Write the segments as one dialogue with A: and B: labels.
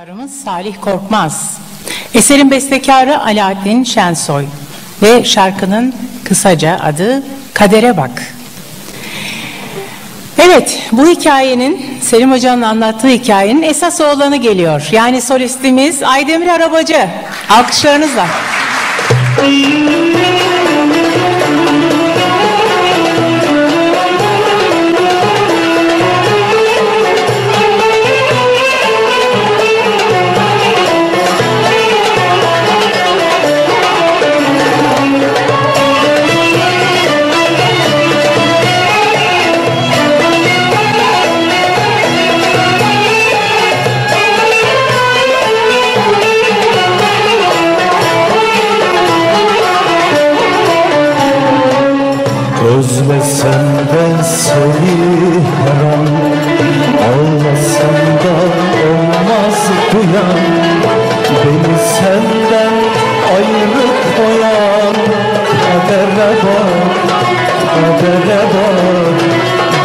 A: Bekarımız Salih Korkmaz. Eserin bestekarı Alaaddin Şensoy ve şarkının kısaca adı Kadere Bak. Evet, bu hikayenin, Selim Hoca'nın anlattığı hikayenin esas oğlanı geliyor. Yani solistimiz Aydemir Arabacı. Alkışlarınızla.
B: Özlesem ben seni her an Ağlasam da olmaz duyan Beni senden ayrı koyan Kadere bak, kadere bak.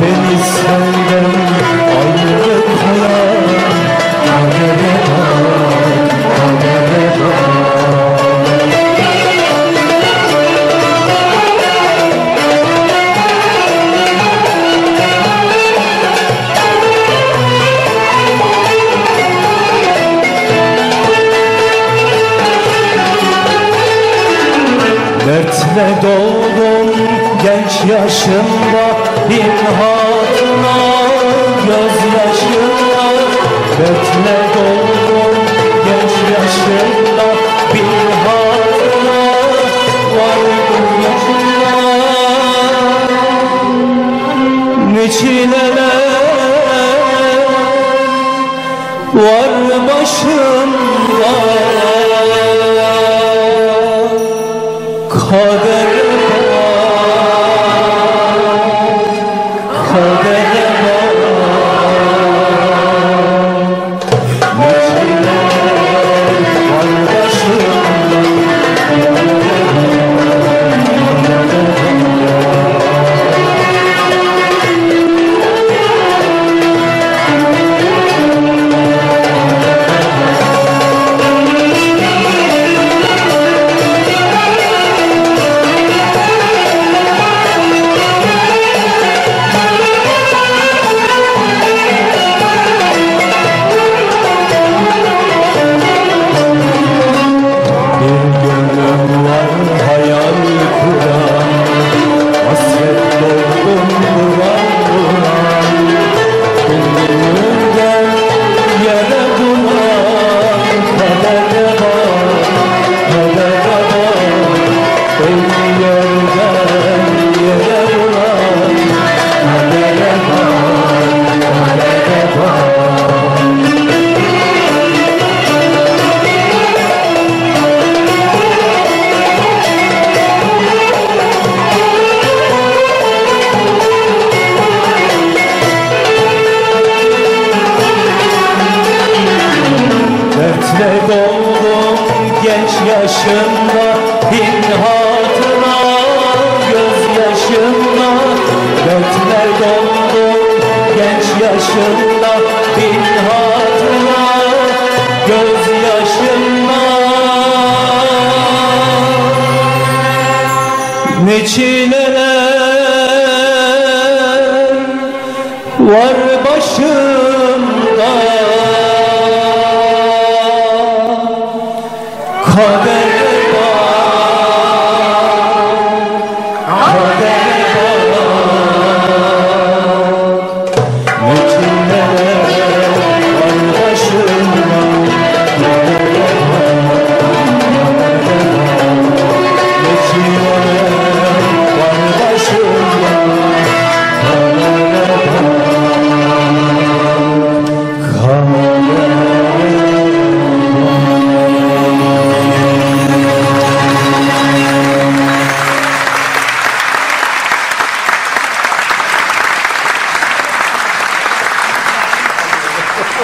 B: Beni senden Dertle doldum genç yaşımda bin hatına gözyaşımla Dertle doldum genç yaşımda bin hatına vardım yaşımda Ne çileler var başımda Dertle doldum genç yaşımda bin genç yaşımda bin hatıra gözyaşımda Ne çileler var başımda. Kader